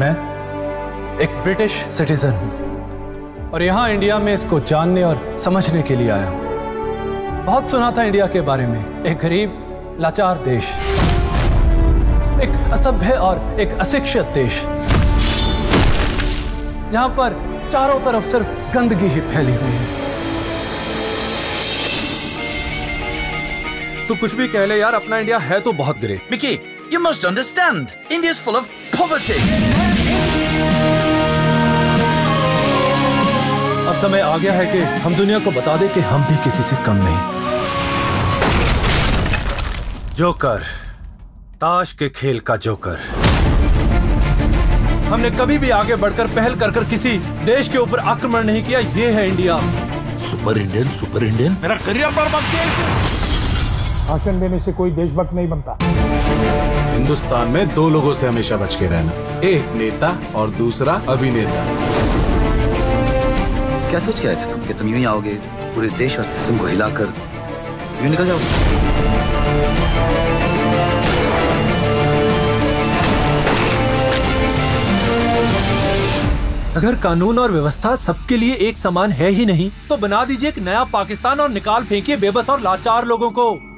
मैं एक British citizen हूँ और यहाँ इंडिया में इसको जानने और समझने के लिए आया बहुत सुना था इंडिया के बारे में एक गरीब लाचार देश एक असभ्य और एक अशिक्षित देश जहाँ पर चारों तरफ़ सिर्फ़ गंदगी ही फैली हुई है तो कुछ भी कह ले यार अपना इंडिया है तो बहुत great Mickey, you must understand. India's full of poverty. अब समय आ गया है कि हम दुनिया को बता दें कि हम भी किसी से कम नहीं। जोकर ताश के खेल का जोकर। हमने कभी भी आगे बढ़कर पहल कर कर किसी देश के ऊपर आक्रमण नहीं किया ये है India. Super Indian super Indian. मेरा करियर बर्बाद भाषण देने से कोई देशभक्त नहीं बनता। हिंदुस्तान में दो लोगों से हमेशा बच के रहना एक नेता और दूसरा अभिनेता। क्या सोच के आए थे तुम? कि तुम यूँ ही आओगे, पूरे देश और सिस्टम को हिलाकर यूँ निकल जाओगे? अगर कानून और व्यवस्था सबके लिए एक समान है ही नहीं तो बना दीजिए एक नया पाकिस्तान और निकाल फेंकिए बेबस और लाचार लोगों को।